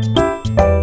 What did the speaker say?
Música